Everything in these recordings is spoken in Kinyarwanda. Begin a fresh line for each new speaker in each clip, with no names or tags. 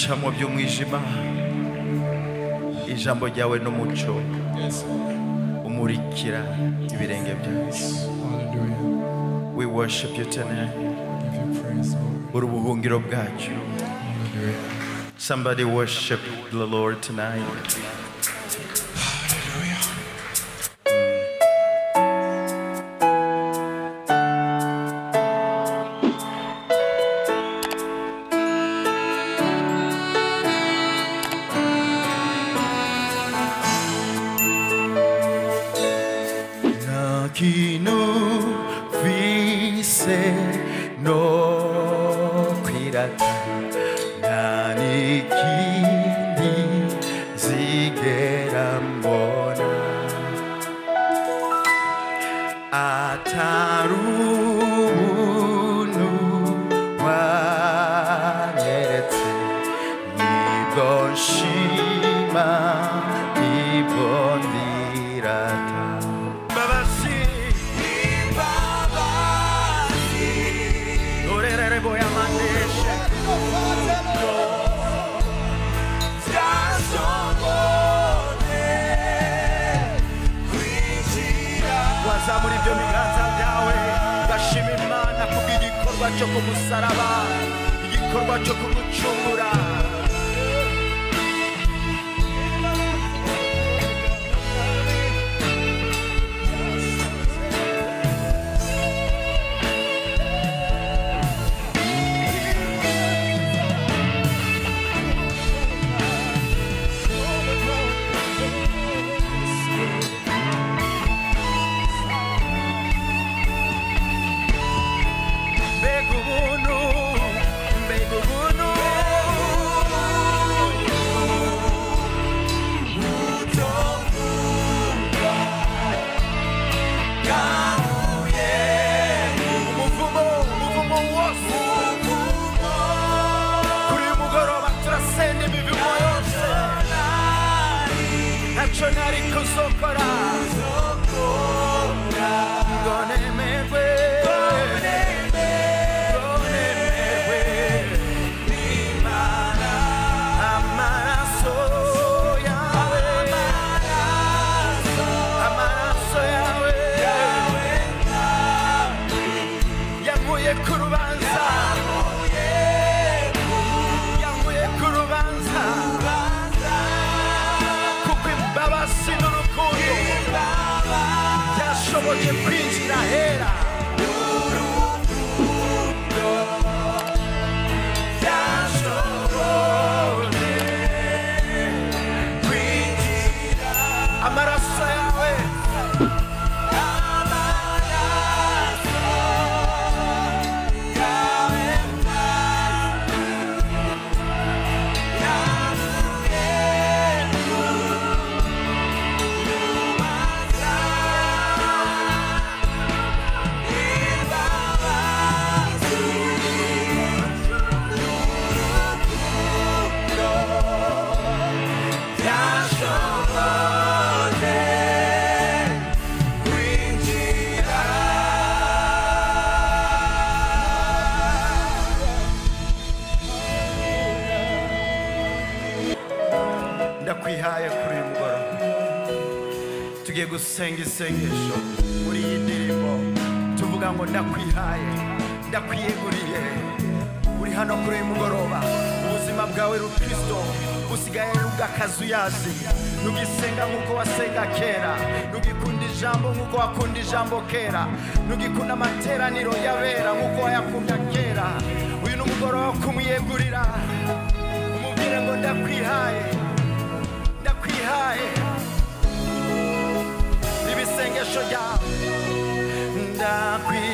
ibyacamo by'umwijima ijambo ryawe n'umuco umurikira ibirenge byacu we worship you tonight. Uri ubuhungiro bwacu somebody worship the lord tonight. senga isengesho muri iyi ndirimbo. Tuvuga ngo ndakwihaye ndakwiyeguriye uri hano kuri uyu mugoroba. Ubuzima bwawe rukristo busigaye bw'akazuyazi nugisenga nk'uko wasenga kera. Nugikunda ijambo nk'uko wakunda ijambo kera. Nugikunda amateraniro y'abera nk'uko wayakunda kera. Uyu ni umugoroba wo kumwiyegurira umubwire ngo ndakwihaye ndakwihaye. yeshua ya da kwi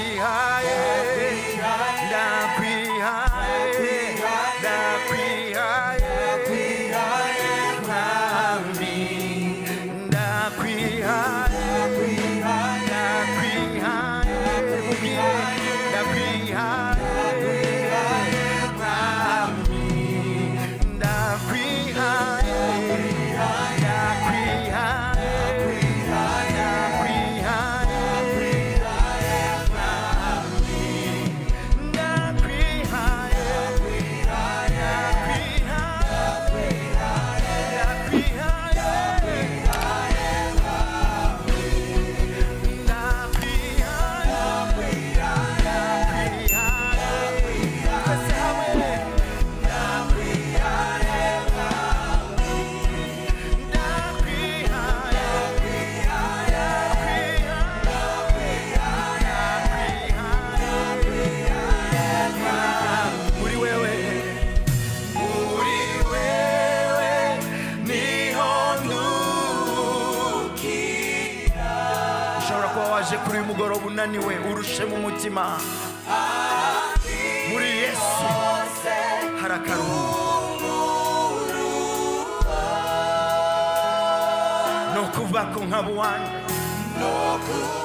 of one. No.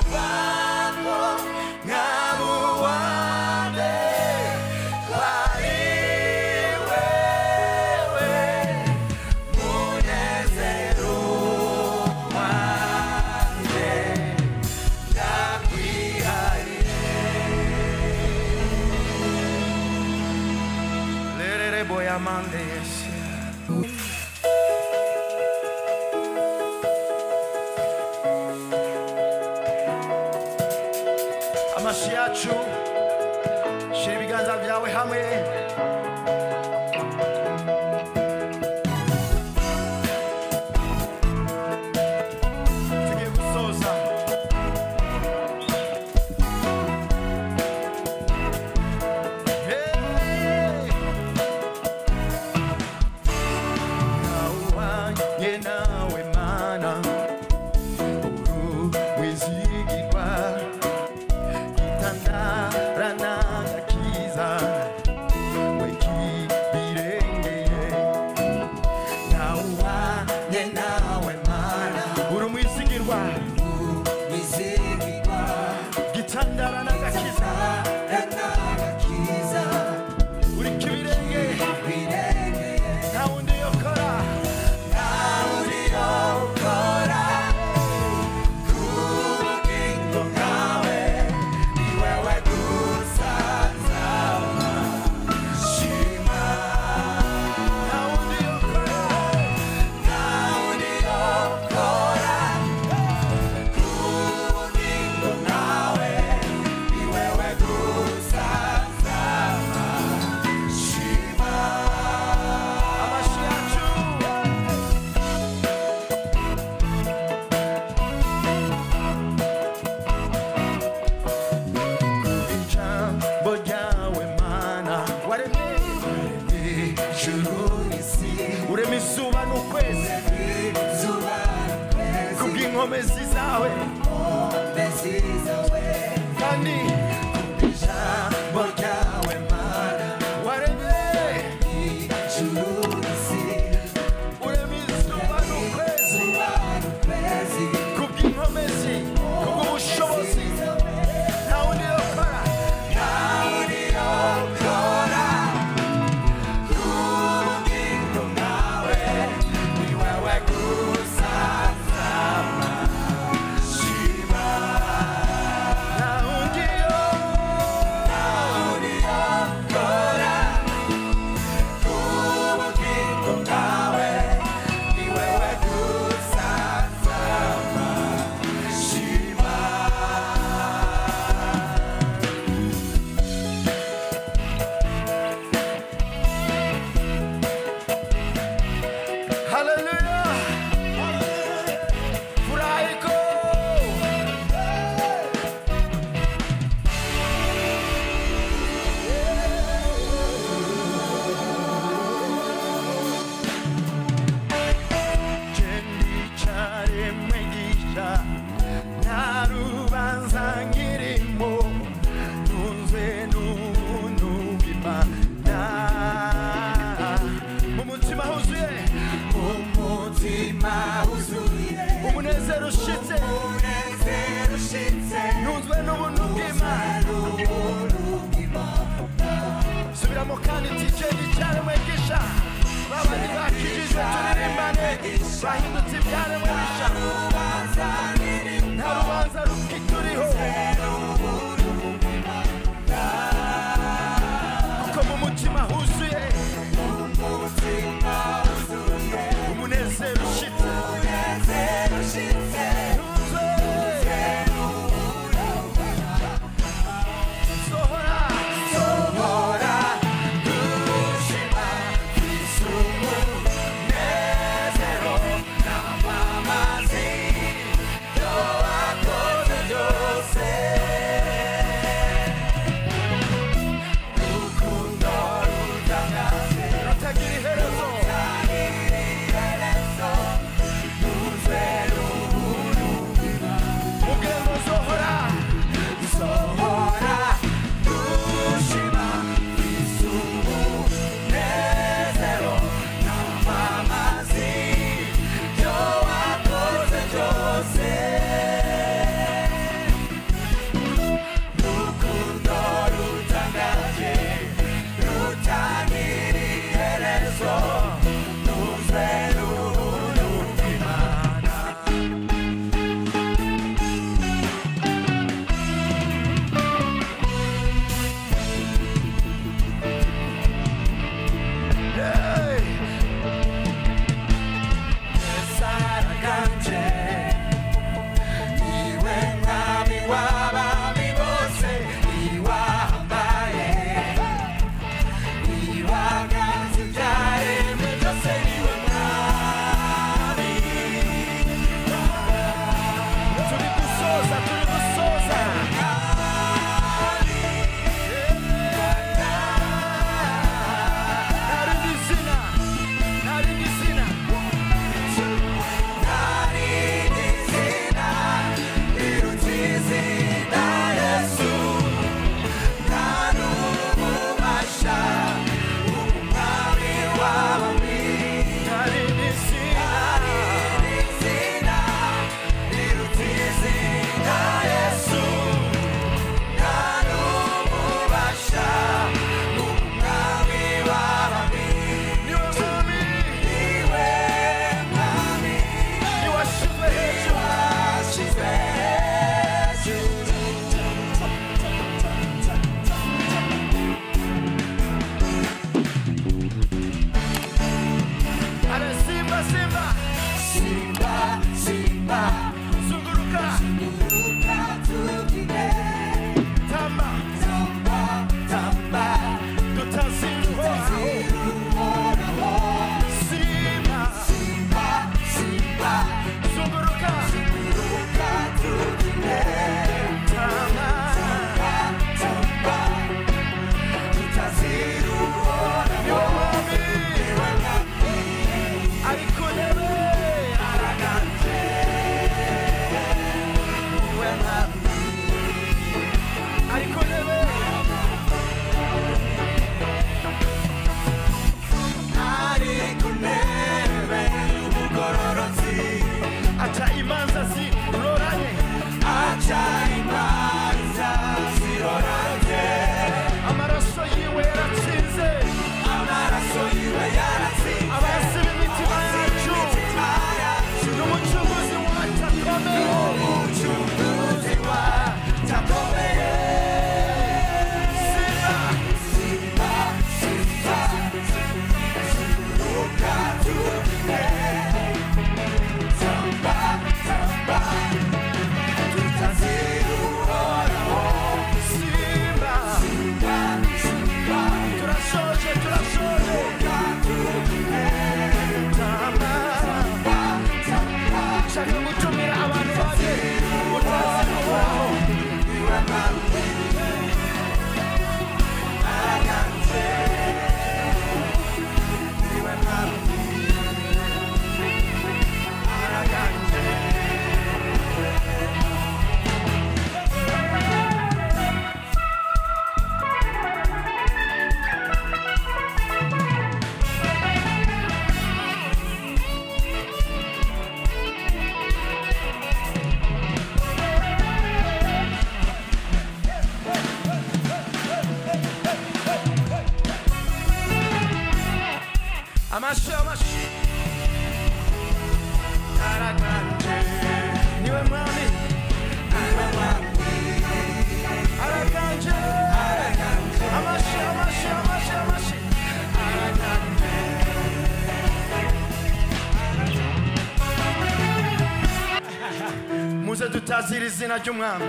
Muze tutazira izina ry'umwami.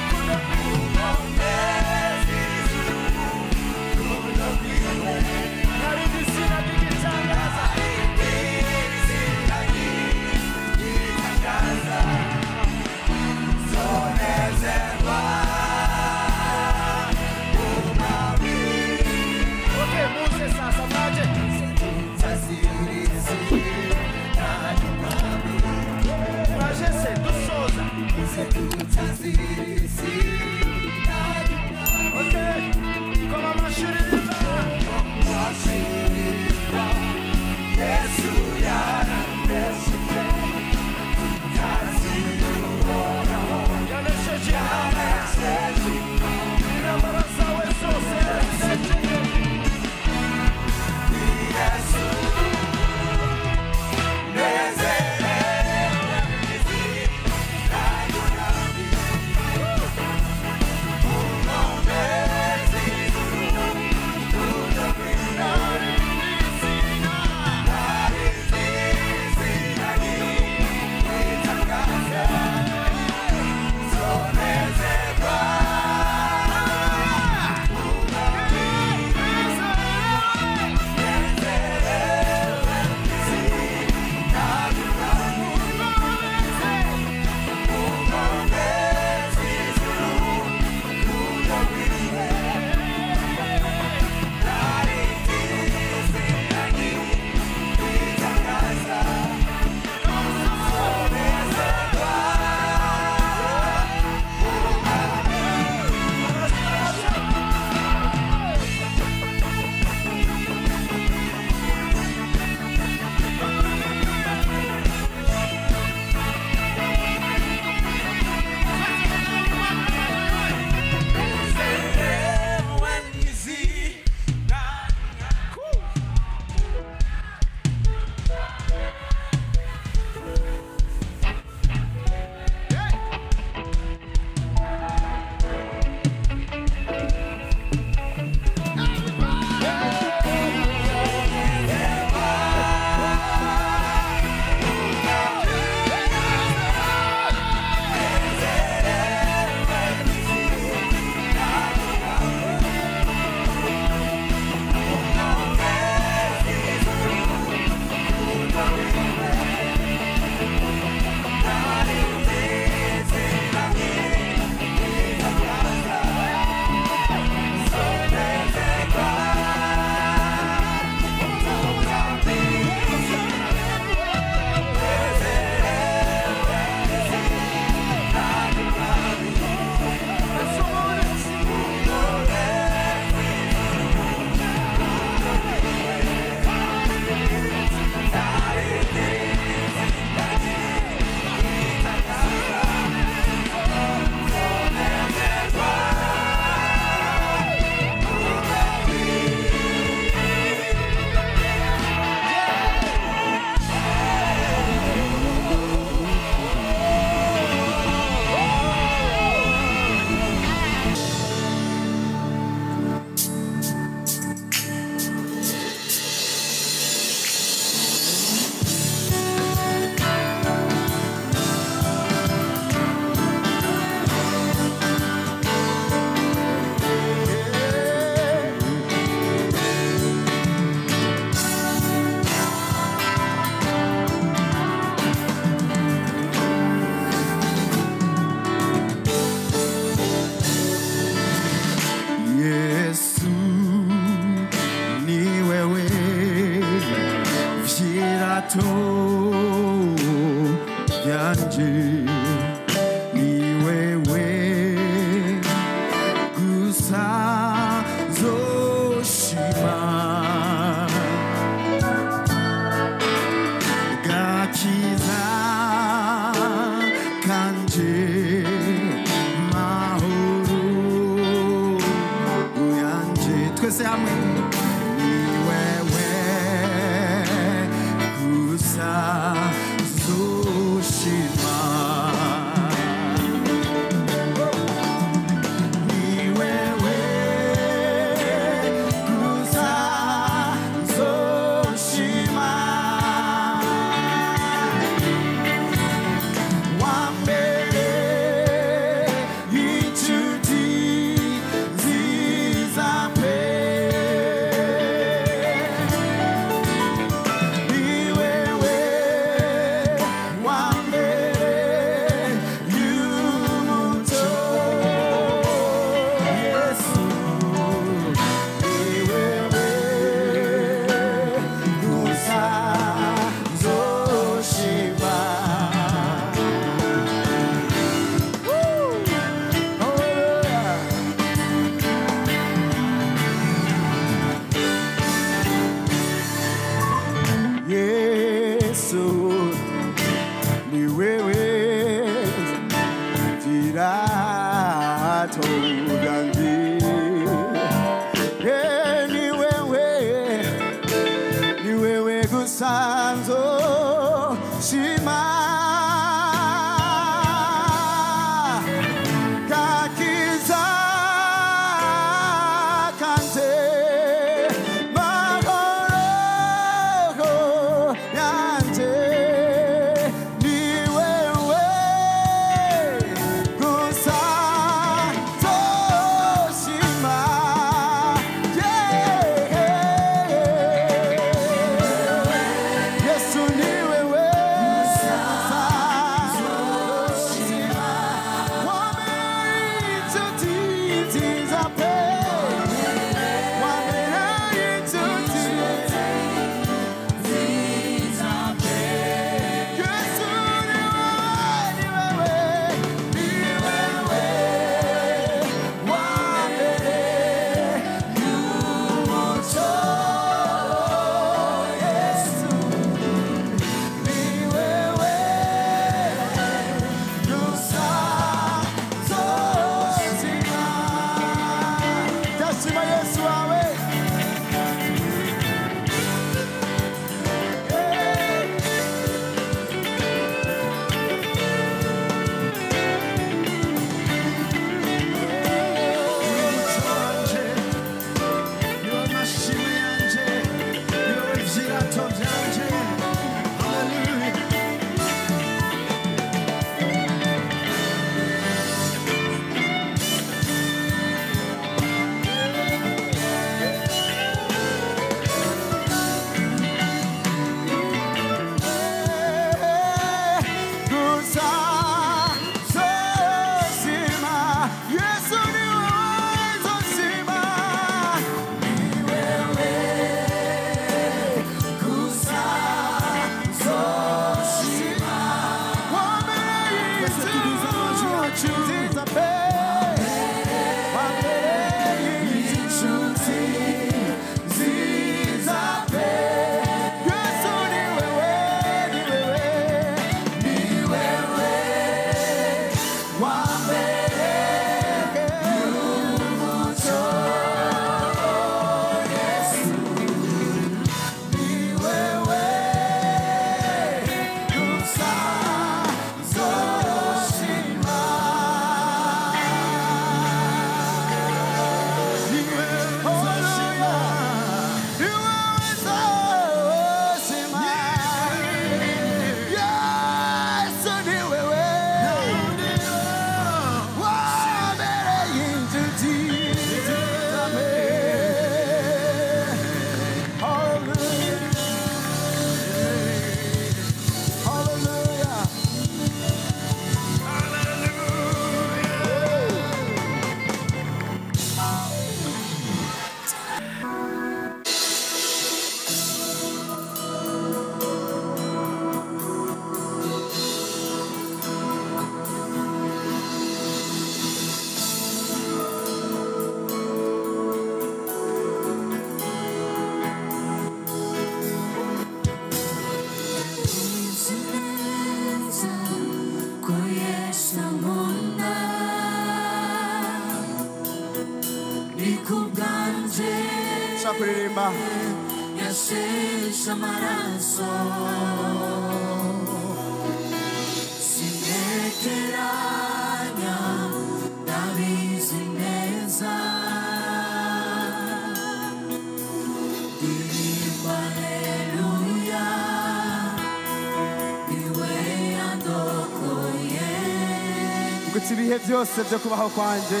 Byose byo kubaho kwanje.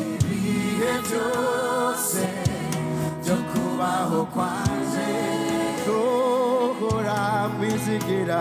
Ibihe byose byo kubaho kwanje.
Duhora mwizigira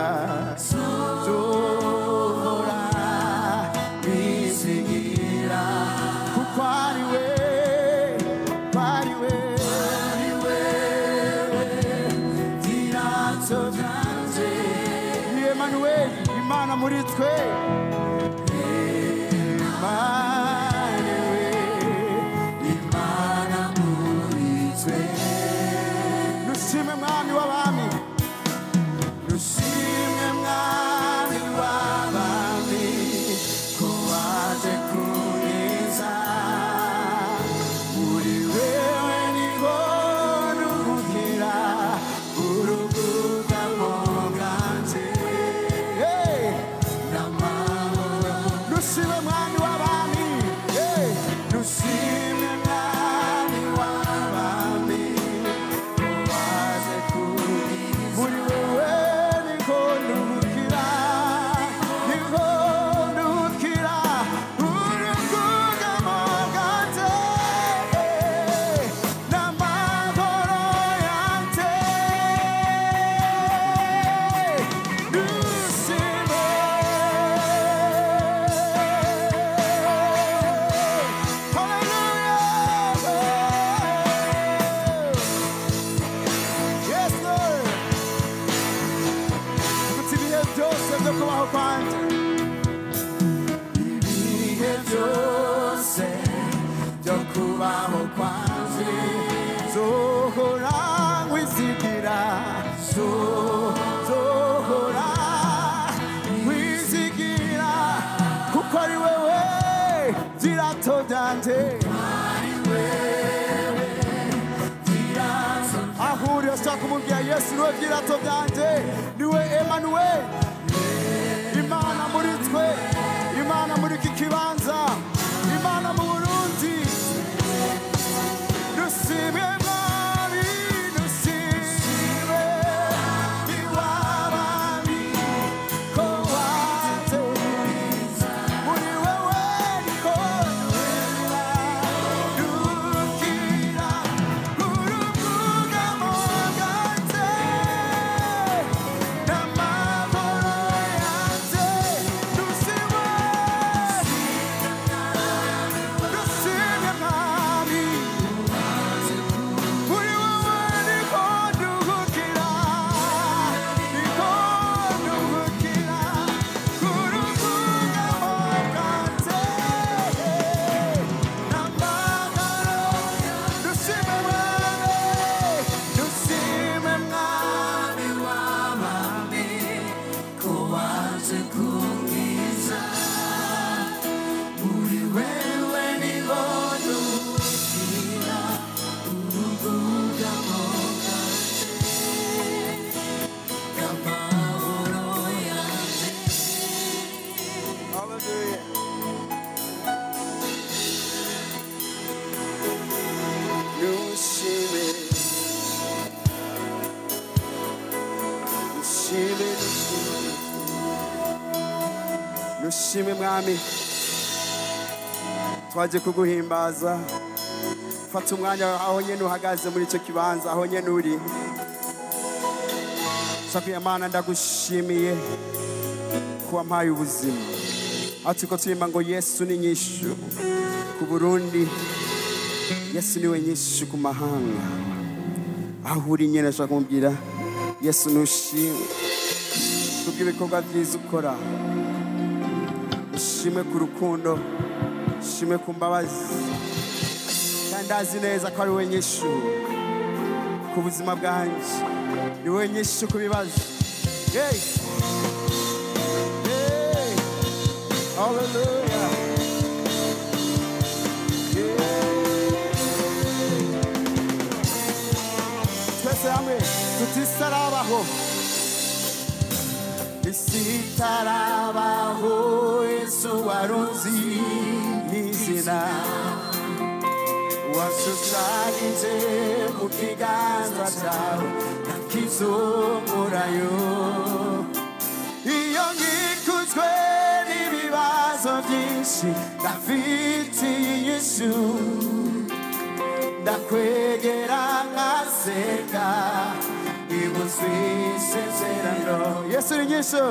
kumubwira yesu ni we byirato byanjye ni we emanuweli imana muri twe imana muri iki kibanza imana mu burundi. Dushime twaje kuguhimbaza. Fata umwanya aho nyene uhagaze muri icyo kibanza aho nyene uri. Mana ndagushimiye kuba mpaye ubuzima. Aho turiko turimba ngo yesu ni nyishu ku burundi yesu ni we nyishu ku mahanga. Aho uri nyene ashaka kumubwira yesu nushimwe kubw'ibikorwa byiza ukora ushimwe ku rukundo. shimwe ku mbabazi kandi azi neza ko ari we nyinshi ku buzima bwanjye. Ni we nyinshi ku bibazo. Hey! Hey! Hallelujah! Twese hamwe tuti isarabaho isi itarabaho yesu warunzi tena washushani nje mu kiganza cyawe nakizungura yo iyo ngikuzwe n'ibibazo byinshi ndafitiye yesu. Ndakwegera nkasenga ibuzwe isezerano yesu rinyiso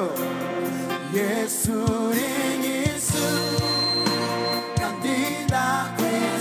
yesu rinyiso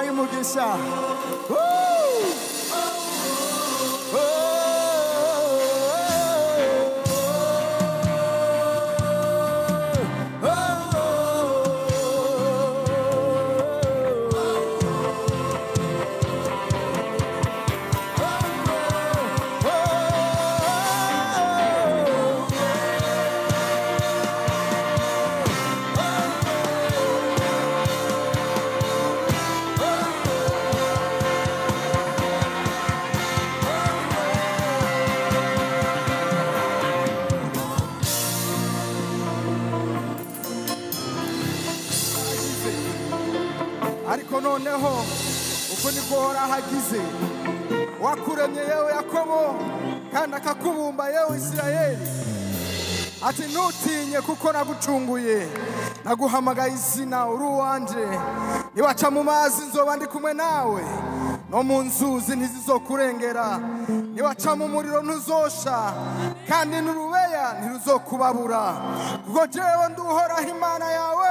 aí, Muguiça. Ati ntutinye kuko nagucunguye. Naguhamagaye izina uri uwanje. Niwaca mu mazi nzoba ndi kumwe nawe. No mu nzuzi ntizizokurengera. Niwaca mu muriro ntuzosha. Kandi n'urubeya ntiruzokubabura. Kuko jewe nduhoraho imana yawe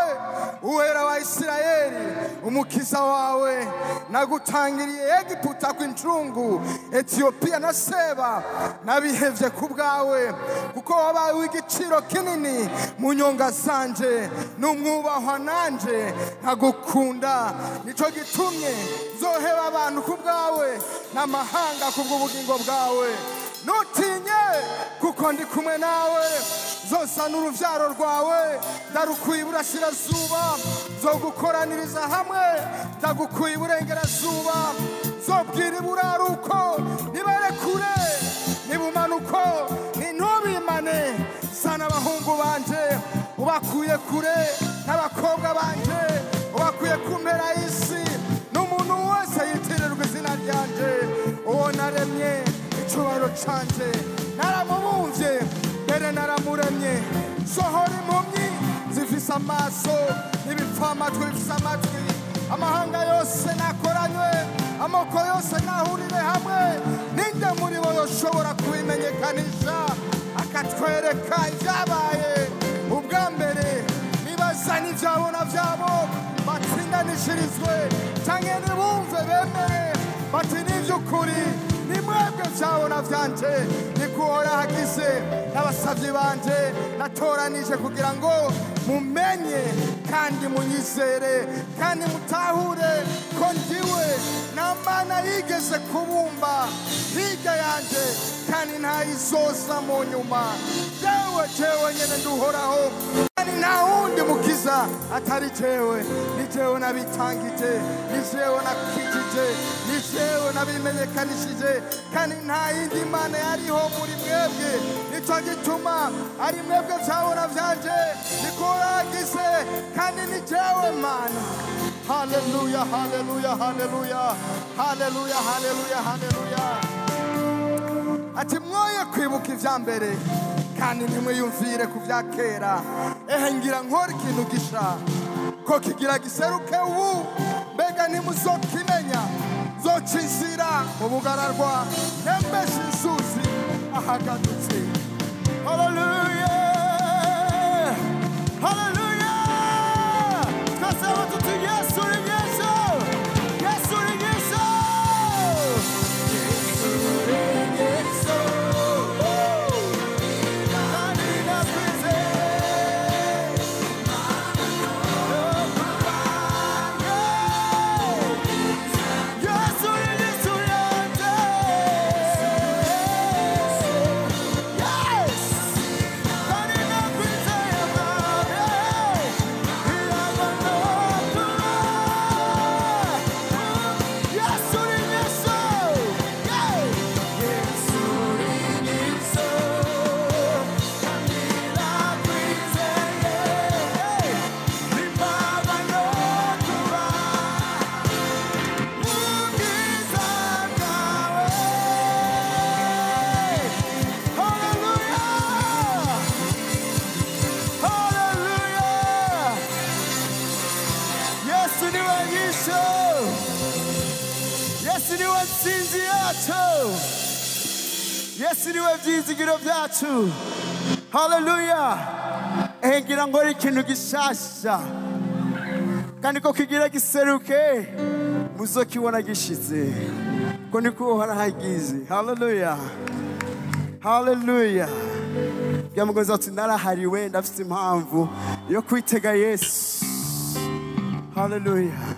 uwera wa isirayeli umukiza wawe nagutangiriye egiputa kw'incungu etiyopiya na seba nabihevye ku bwawe kuko wabaye w'igiciro kinini mu nyonga zanje n'umwubahwa nanje nkagukunda nico gitumye nzoheba abantu ku bwawe n'amahanga ku bw'ubugingo bwawe. Ntutinye kuko
ndi kumwe nawe. Zosana uruvyaro rwawe. Ndarukuye iburasirazuba. Zogukoraniriza hamwe. Ndagukuye iburengerazuba. Zobwira iburaruko. Nibere kure. Nibumanuko nintubimane. Sana abahungu banje. Ubakuye kure. N'abakobwa banje. Ubakuye ku mpera y'isi. N'umuntu wese yitirirwa izina ryanje. Uwo naremye. Icyubahiro canje. Naramubumvye mbere naramuremye. Sohora impumyi zifise amaso n'ibipfamatwi bifise amatwi. Amahanga yose nakoranywe amoko yose nahurire hamwe. Ninde muri bo yoshobora kubimenyekanisha? Akatwereka ibyabaye ubwa mbere nibaza n'ibyabona byabo batsindanishirizwe cyangwa ntibumve bemere bati n'iby'ukuri ni mwebwe byabona byanje ni kuhora hagize n'abasabyi banje. Natoranije kugira ngo mumenye kandi munyizere kandi mutahure ko ndiwe. Nta mana yigeze kubumba hirya yanjye kandi ntayizoza mu nyuma. Jewe jewe nyene nduhoraho. Nta wundi mukiza atari jewe ni jewe nabitangije ni jewe nakijije ni jewe nabimenyekanishije kandi nta yindi mana yariho muri mwebwe. Nico gituma ari mwebwe vyabona vyanje nikoragize kandi ni jewe mana haleluya haleluya haleluya. Haleluya haleluya haleluya. Ati mwoye kwibuka ivya mbere. Kandi ntimwiyumvire ku vya kera. Ehe ngira nkora ikintu gisha ko kigira giseruke ubu mbega ntimuzokimenya. Zoca inzira mu bugararwa nembesha inzuzi ahagadutse. Haleluya get of that too. Hallelujah. Engira ngori kintu gishasha. Kandi ko kigira giseruke muzokibona gishize. Ko niko harahagize. Hallelujah. Hallelujah. Byamugoza ati narahariwe ndafite impamvu yo kwitega Yesu.
Hallelujah.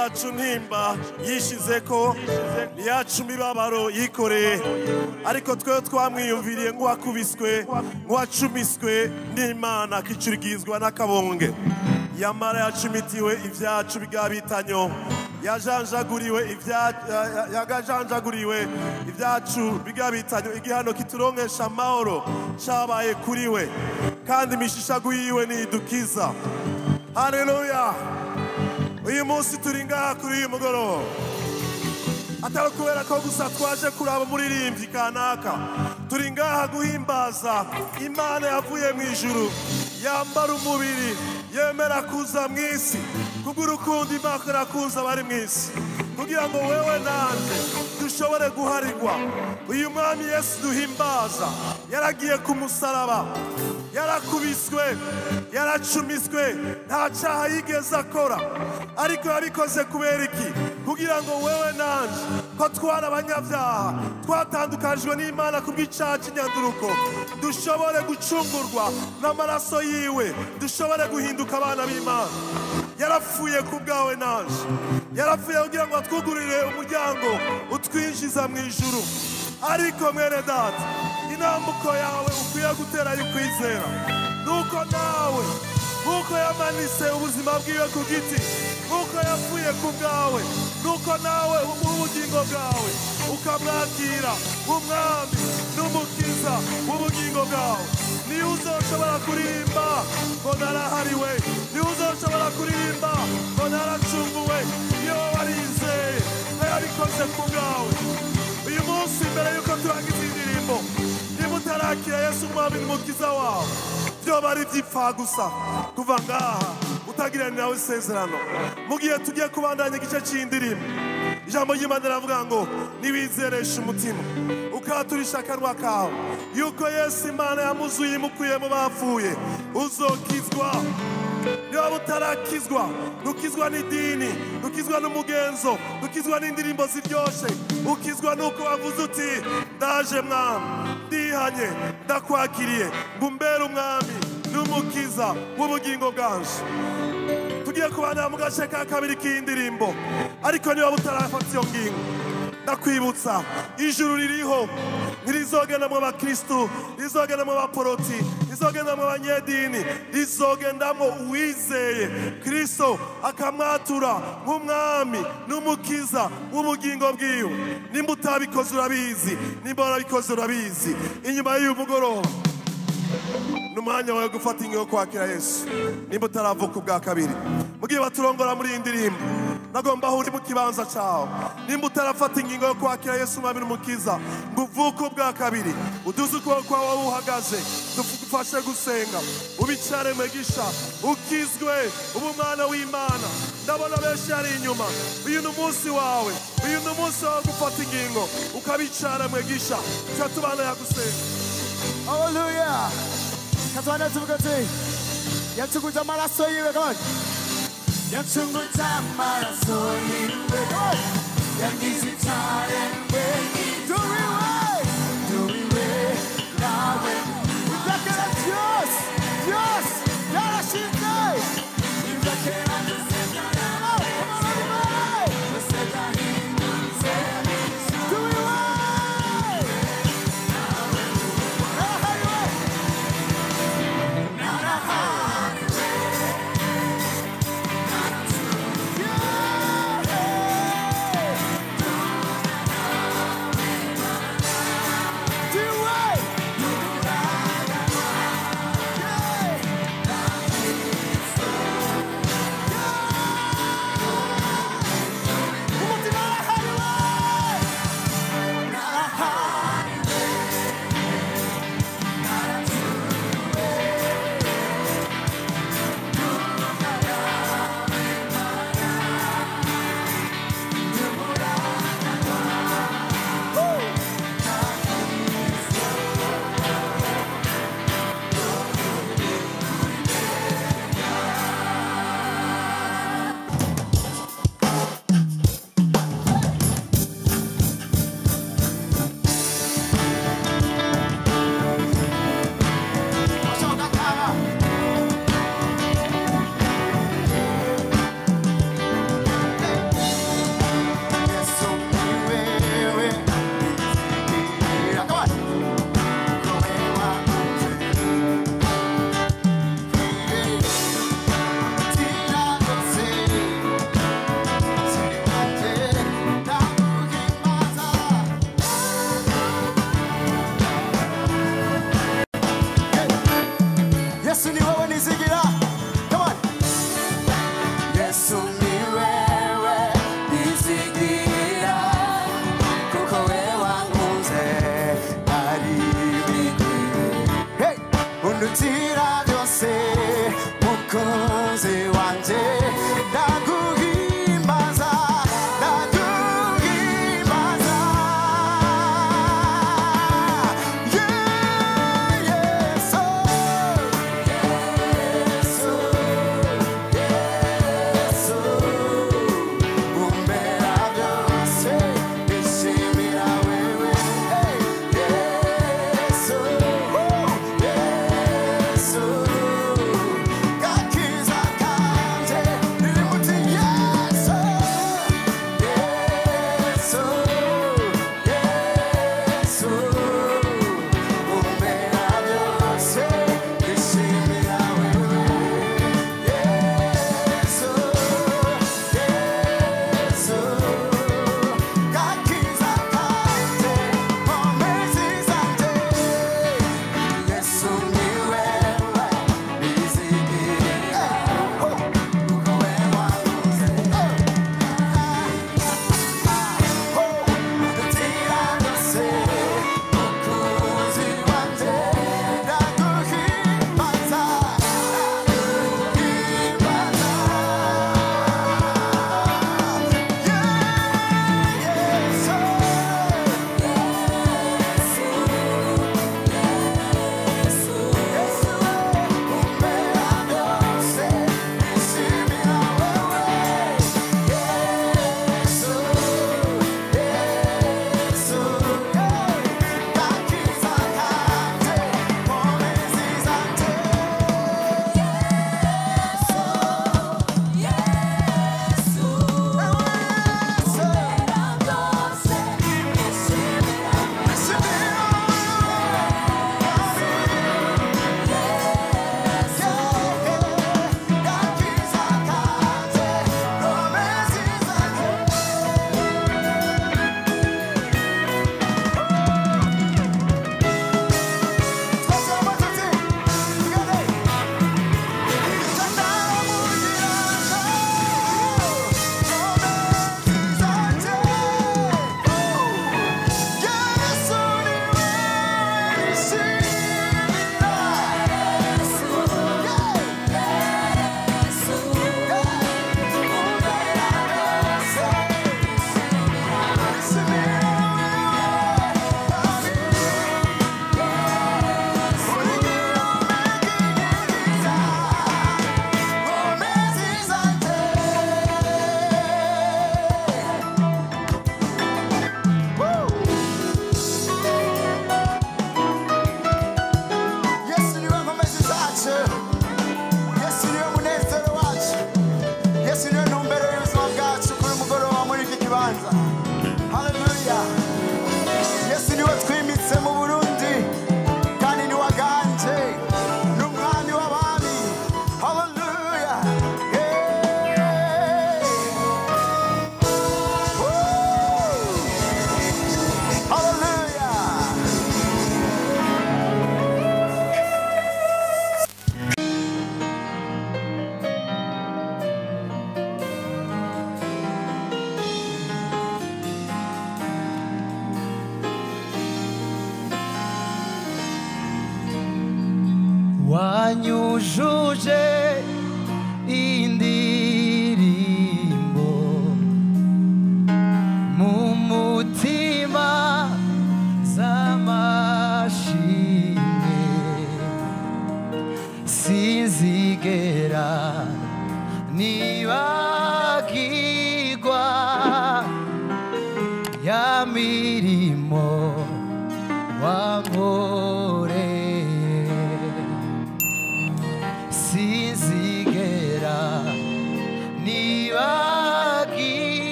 N'izacu ntimba yishize ko iyacu imibabaro yikoreye ariko twe twamwiyumviriye nk'uwakubiswe nk'uwacumiswe n'imana akicurigizwa n'akabonge. Yamara yacumitiwe ibyacu bigabitanyo yajanjaguriwe yagajanjaguriwe ibyacu bigabitanyo igihano kituronkesha amahoro cabaye kuri we. Kandi imishishagu yiwe nidukiza haleluya uyu munsi turi ngaha kuri uyu mugoroba. Atari ukubera ko gusa twaje kuraba umuririmbyi kanaka. Turi ngaha guhimbaza imana yavuye mu ijuru. Yambara umubiri yemera kuza mu isi. Kubw'urukundo imana irakuza abari mu isi. Kugira ngo wewe nanje dushobore guharirwa. Uyu mwami yesu duhimbaza yaragiye ku musaraba yarakubiswe yaracumiswe nta cyaha yigeze akora. Ariko yabikoze kubera iki? Kugira ngo wewe nanje ko twari abanyabyaha twatandukanijwe n'imana ku bw'icyaha cy'inyanduruko. Dushobore gucungurwa n'amaraso yiwe dushobore guhinduka abana b'imana. Yarapfuye ku bwawe nanje. Yarapfuye kugira ngo atwugurire umuryango utwinjiza mu ijuru. Ariko mwene data intambuko yawe ukwiye gutera yo kwizera. Nuko nawe nk'uko yamanitse ubuzima bwiwe ku giti nk'uko yapfuye ku bwawe nuko nawe umuha ubugingo bwawe ukamwakira nk'umwami n'umukiza w'ubugingo bwawe. Niyo uzoshobora kuririmba ngo narahariwe. Niyo uzoshobora kuririmba ngo naracunguwe iyo warizeye ko yabikoze ku bwawe. Uyu munsi mbere y'uko turangiza utarakira yesu umwami n'umukiza wawe. Byoba ari iby'ipfa gusa kuva ngaha utagirana nawe isezerano. Mu gihe tugiye kubandanya igice cy'indirimbo ijambo ry'imana riravuga ngo niwizereshe umutima. Ukaturisha akanwa kawe. Yuko yesu imana yamuzuye imukuye mu bapfuye. Uzokizwa. Niba utarakizwa ntukizwa n'idini ntukizwa n'umugenzo ntukizwa n'indirimbo ziryoshe. Ukizwa n'uko wavuze uti ndaje mwami ndihanye ndakwakiriye. Ngo umbere umwami n'umukiza w'ubugingo bwanje tugiye kubanira mu gace ka kabiri k'iyi ndirimbo ariko niba utarafata iyo ngingo. Ndakwibutsa ijuru ririho ntirizogendamo abakristu rizogendamo abaporoti rizogendamo abanyedini rizogendamo uwizeye. Kristo akamwatura nk'umwami n'umukiza w'ubugingo bwiwe nimba utabikoze urabizi nimba warabikoze urabizi. Inyuma y'uyu mugoroba ni umwanya wawe gufata ingingo yo kwakira yesu. Nimba utaravuka ubwa kabiri mugihe baturongora muri iyi ndirimbo nagomba aho uri mu kibanza cyawe. Nimba utarafata ingingo yo kwakira yesu umwami n'umukiza ngo uvuke ubwa kabiri. Uduze ukuboko kwawe uhagaze dufashe gusenga. Ubicare mwegisha ukizwe uba umwana w'imana. Ndabona benshi ari inyuma. Uyu ni umunsi wawe. Uyu ni umunsi wawe gufata ingingo. Ukabicara mwegisha tuba tubana yagusenga
Hallelujah. Katwana tuvuga ati yatuguze amaraso yiwe Jak ciągle tam ma swoje inne
Jak easy time Baby Do we way Do we way Now when Yes Yes.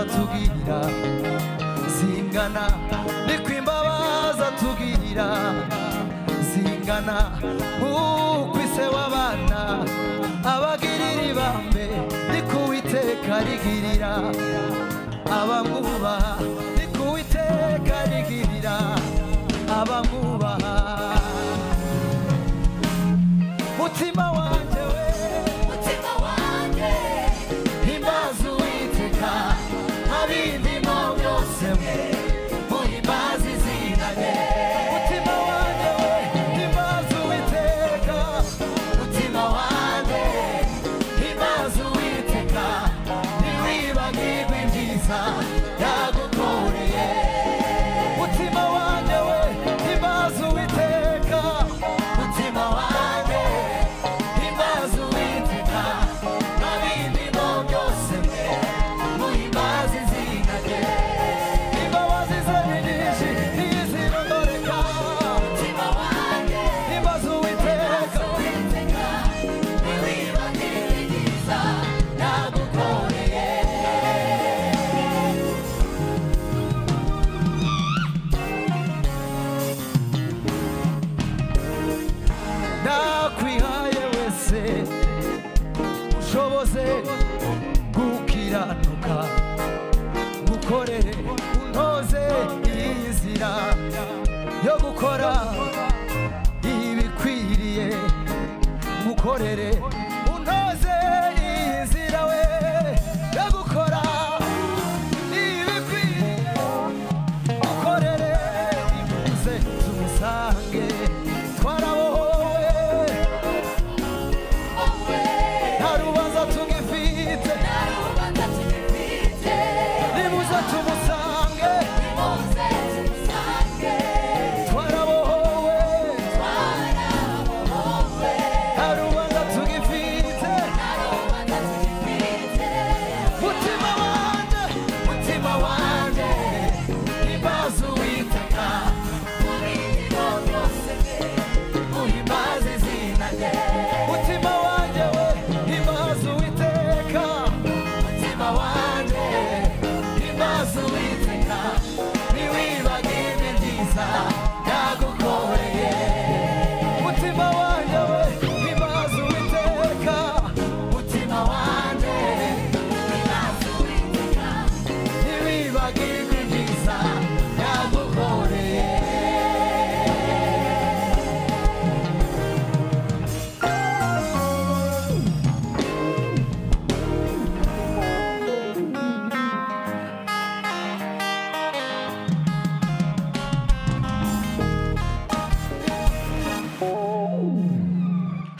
atubwira zingana niko imbabazi atubwira zingana uko ise w'abana. Abagirira ibambe niko uwiteka rigirira. Abamwubaha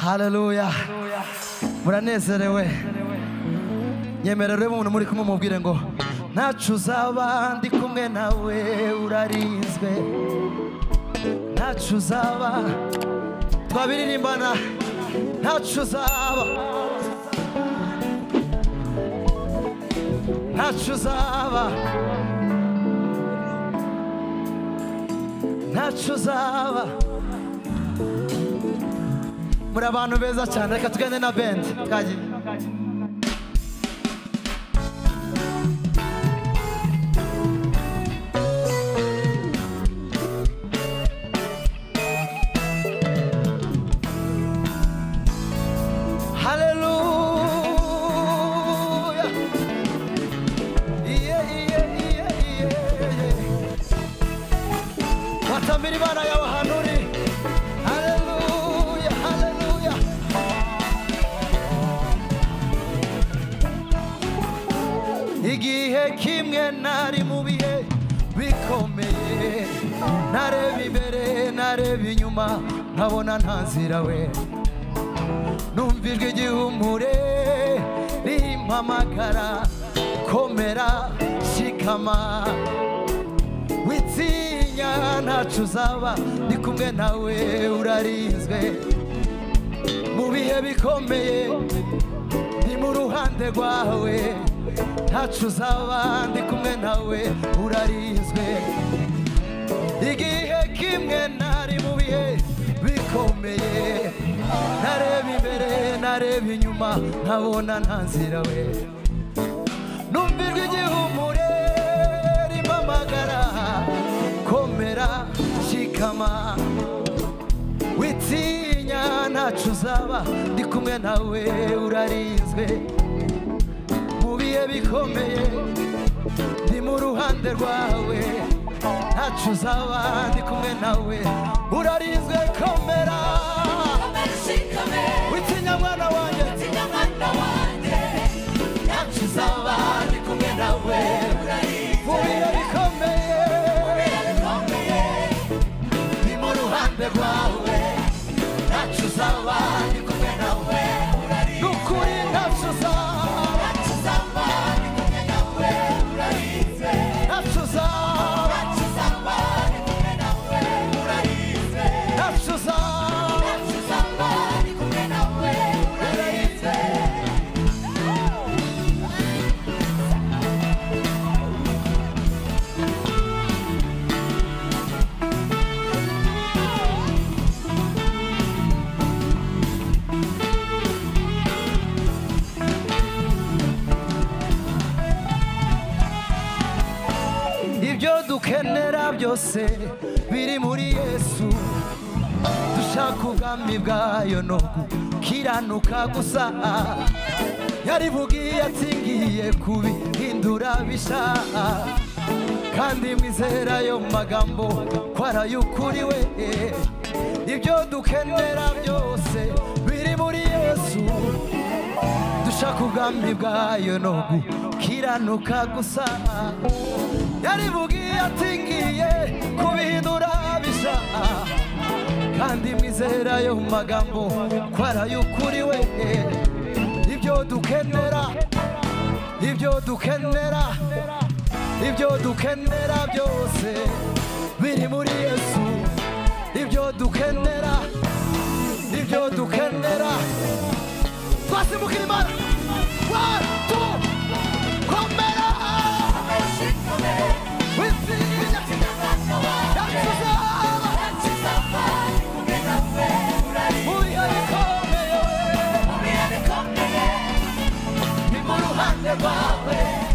haleluya muranezerewe. Nyemerere umuntu muri kumwe mubwire ngo ntacu uzaba ndi kumwe nawe urarinzwe. Ntacu uzaba twabiririmbana. Ntacu uzaba ntacu uzaba ntacu uzaba muri abantu beza cyane reka tugende na bendi twagiye. Uzaba ndi kumwe nawe urarinzwe. Mu bihe bikomeye ndi mu ruhande rwawe. Ntacu uzaba ndi kumwe nawe urarinzwe. Igihe kimwe nari mu bihe bikomeye nareba imbere nareba inyuma nkabona nta nzira we. Shikama witinya ntacu uzaba ndi kumwe nawe urarinzwe. Mu bihe bikomeye ndi mu ruhande rwawe ntacu uzaba ndi kumwe nawe urarinzwe. Komera! Witinya mwana wanjye. Ntacu uzaba ndi kumwe nawe. Byose biri muri yesu. Dushaka ubwami bwayo no gukiranuka gusa. Yarivugiye ati ngiye kubihindura bisha. Kandi mwizera ayo magambo ko ari ay'ukuri we. Ibyo dukenera byose biri muri yesu. Dushaka ubwami bwayo no gukiranuka gusa. Yarivugiye ati ngiye kubihindura bisha kandi mwizera ayo magambo ko ari ay'ukuri we. Ibyo dukenera ibyo dukenera ibyo dukenera byose biri muri yesu. Ibyo dukenera ibyo dukenera. Twasimbukira imana. One two komera
levar a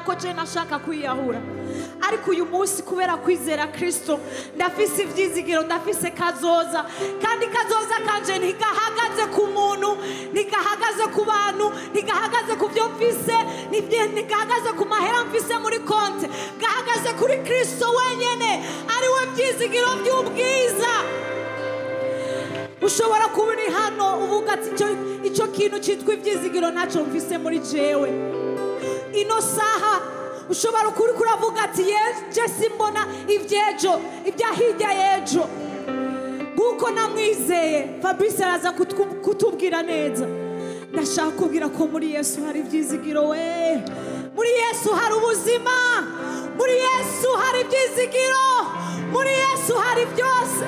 ko jena nashaka kwiyahura ariko uyu munsi kubera kwizera kirisito ndafise ibyizigiro ndafise kazoza. Kandi kazoza kanje ntigahagaze ku muntu ntigahagaze ku bantu ntigahagaze ku byo mfise ntigahagaze ku mahera mfise muri konti gahagaze kuri kirisito wenyine ari we byizigiro by'ubwiza ushobora kuba uri hano uvuga ati icyo kintu cyitwa ibyizigiro ntacyo mfise muri jewe. ino saha. Ushobora kurikura avuga ati yeje simbona iby'ejo ibyahirya y'ejo nk'uko namwizeye fabrice araza kutubwira neza. Ndashaka kubwira ko muri yesu hari ibyizigiro we muri yesu hari ubuzima. Muri yesu hari ibyizigiro. Muri yesu hari byose.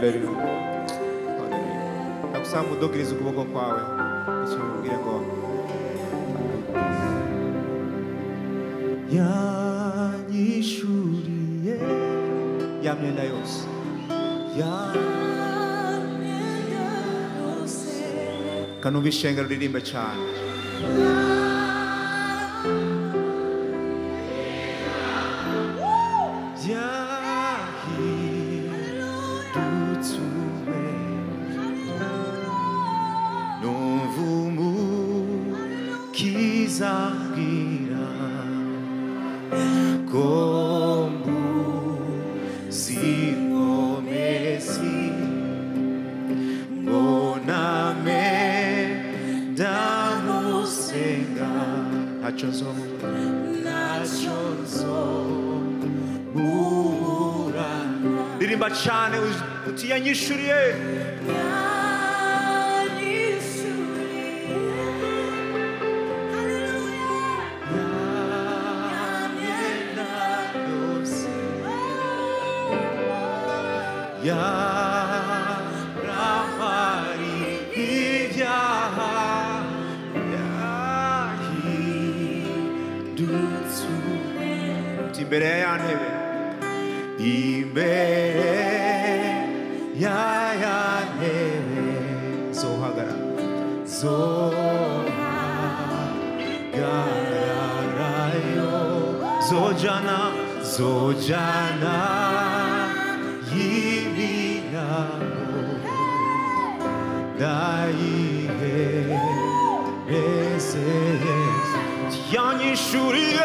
Haleluya. Haleluya.
Ndagusaba mudugirize ukuboko kwawe. Icyo mubwire ngo yanyishuriye ya myenda yose kanumva ishengero Соджана 이미나고
나에게 메세에 연인 슈리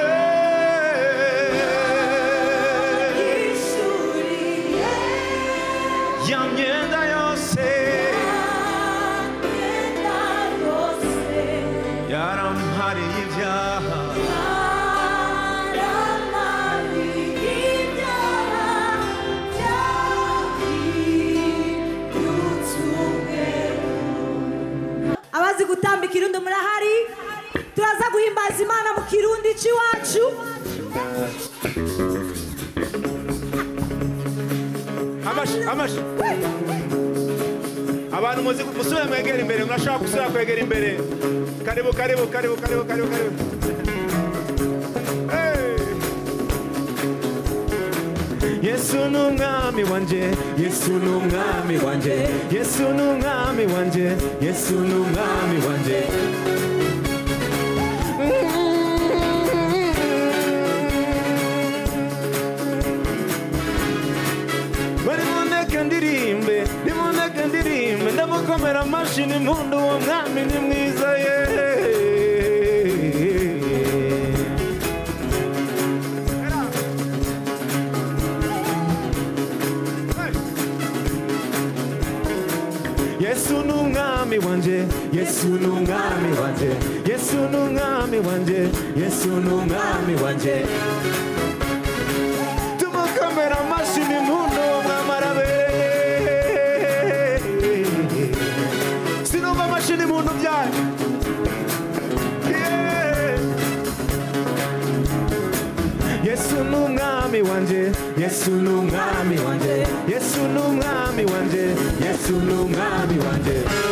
amashi abantu musubire mwegera imbere murashobora gusubira kwegera imbere. Karibu karibu karibu karibu karibu karibu. Yesu yesu yesu yesu ndamukomera amashyi n'impundu uwo mwami ni mwiza ye yesu ni umwami wanje yesu ni umwami yesu ni umwami yesu ni umwami wanje umwami wanje. Yesu ni umwami wanje. Yesu ni umwami wanje. Yesu ni umwami wanje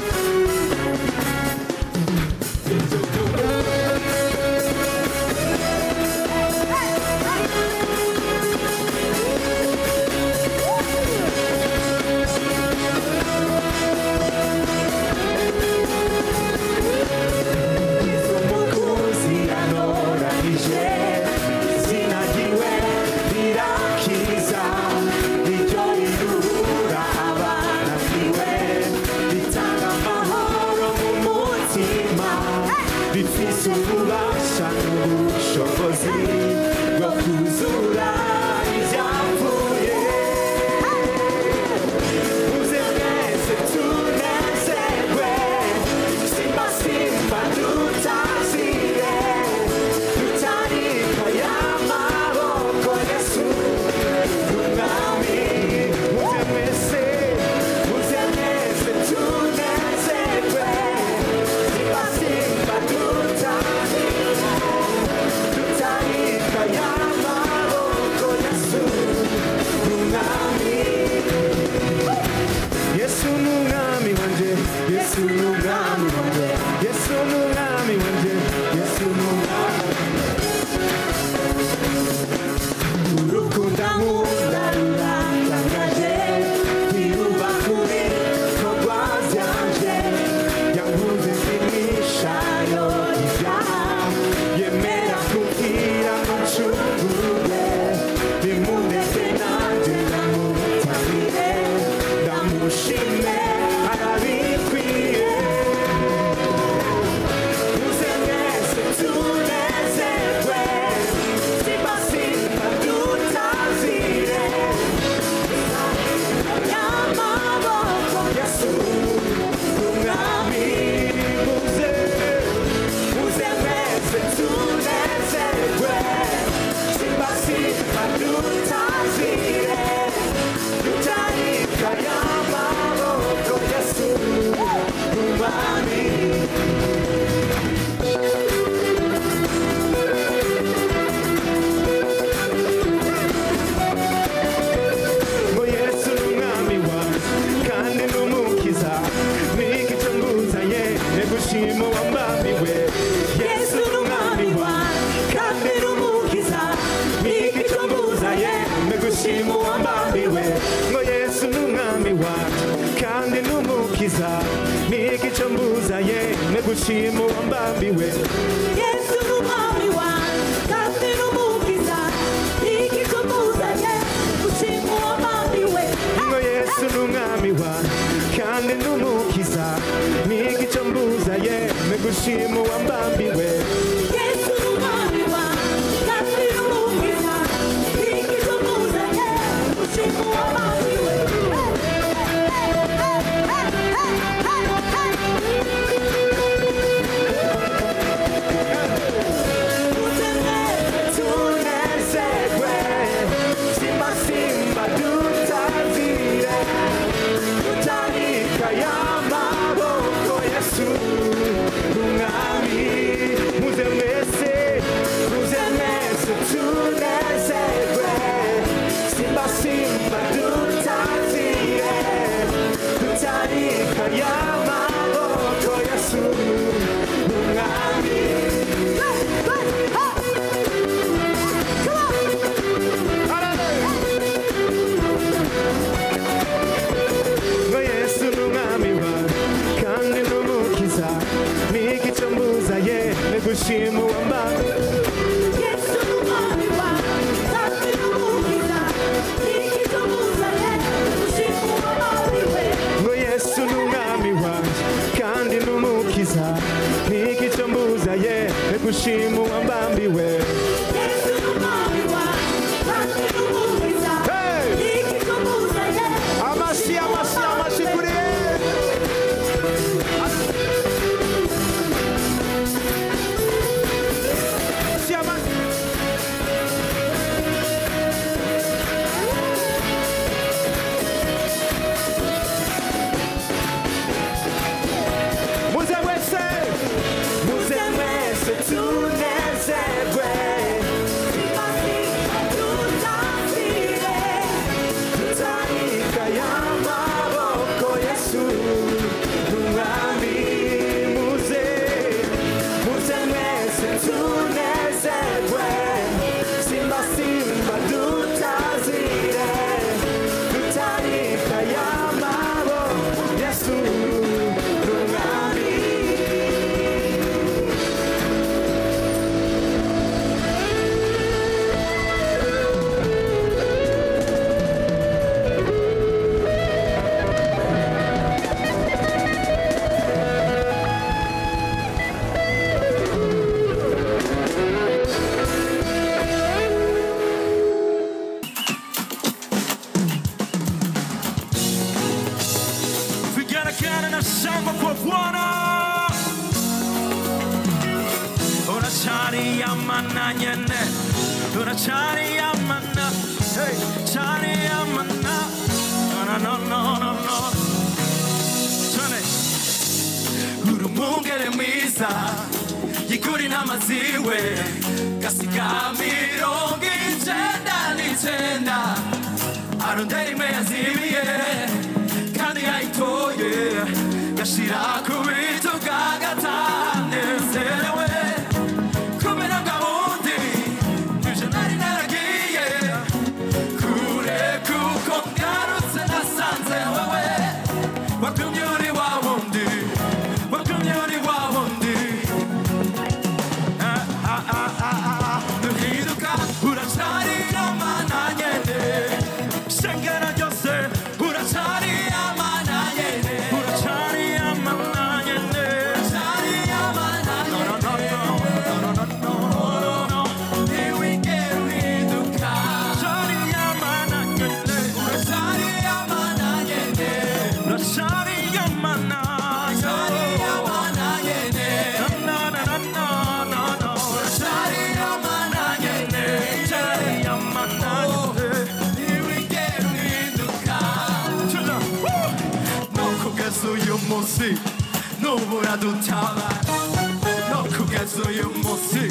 no kugeza uyu munsi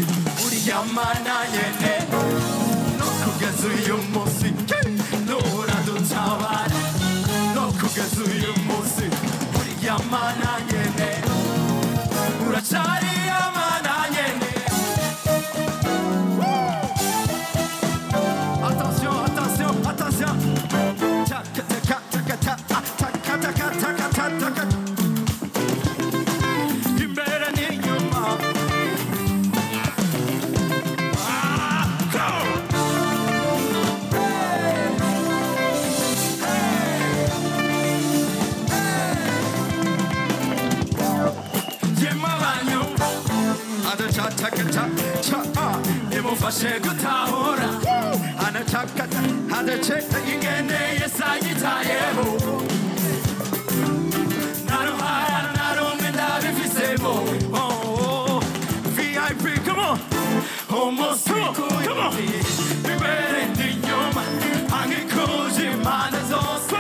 uriya mana nyene no no, uyu munsi duhora dutabara no kugeza
bashegutahura hanacakaka hadaceka ingendeye sagitayeho naruhara narumwe ndabifisemo oh, vip come on. Almost come on bibere ndi nyuma angikuje imana zose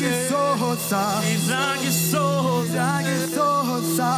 zagisohoza zagisohoza zagisohoza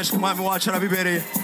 México, mami, watch out, everybody.